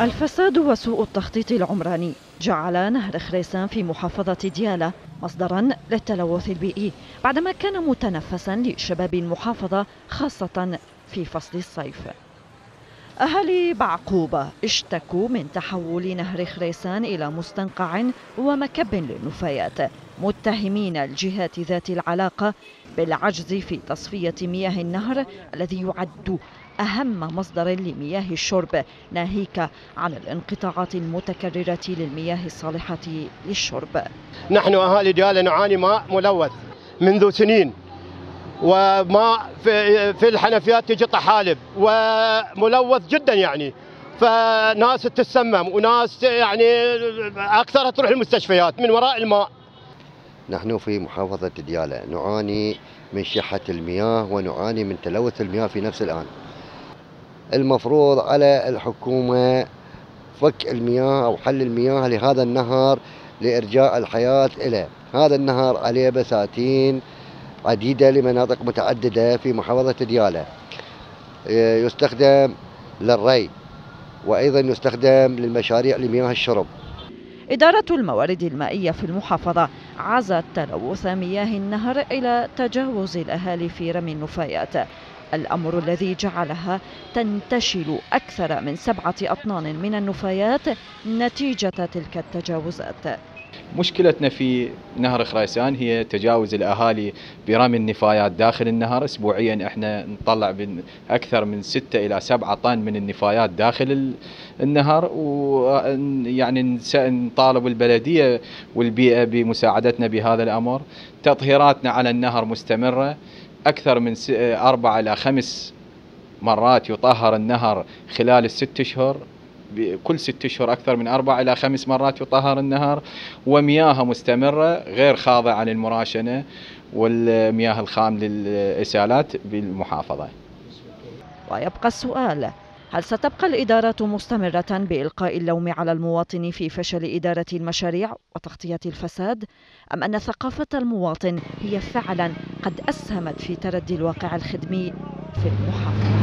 الفساد وسوء التخطيط العمراني. جعل نهر خريسان في محافظة ديالى مصدرا للتلوث البيئي بعدما كان متنفسا لشباب المحافظة خاصة في فصل الصيف. أهالي بعقوبة اشتكوا من تحول نهر خريسان إلى مستنقع ومكب للنفايات. متهمين الجهات ذات العلاقة بالعجز في تصفية مياه النهر الذي يعد أهم مصدر لمياه الشرب ناهيك عن الانقطاعات المتكررة للمياه الصالحة للشرب. نحن أهالي ديالى نعاني ماء ملوث منذ سنين وماء في, في الحنفيات تجي طحالب وملوث جدا يعني. فناس تتسمم وناس يعني أكثرها تروح المستشفيات من وراء الماء. نحن في محافظة ديالى نعاني من شحة المياه ونعاني من تلوث المياه في نفس الآن. المفروض على الحكومة فك المياه أو حل المياه لهذا النهر لإرجاء الحياة إليه هذا النهر عليه بساتين عديدة لمناطق متعددة في محافظة ديالى. يستخدم للري وأيضا يستخدم للمشاريع لمياه الشرب. إدارة الموارد المائية في المحافظة عزت تلوث مياه النهر إلى تجاوز الأهالي في رمي النفايات. الأمر الذي جعلها تنتشل أكثر من سبعة أطنان من النفايات نتيجة تلك التجاوزات. مشكلتنا في نهر خريسان هي تجاوز الأهالي برمي النفايات داخل النهر. اسبوعيا إحنا نطلع أكثر من 6 إلى 7 طن من النفايات داخل النهر ويعني نطالب البلدية والبيئة بمساعدتنا بهذا الأمر. تطهيراتنا على النهر مستمرة. أكثر من أربع إلى خمس مرات يطهر النهر خلال الست اشهر كل ست اشهر أكثر من أربع إلى خمس مرات يطهر النهر ومياهه مستمرة غير خاضعة للمراشنة والمياه الخام للإسالات بالمحافظة. ويبقى السؤال هل ستبقى الإدارة مستمرة بإلقاء اللوم على المواطن في فشل إدارة المشاريع وتغطية الفساد؟ أم أن ثقافة المواطن هي فعلا قد أسهمت في تردي الواقع الخدمي في المحافظة؟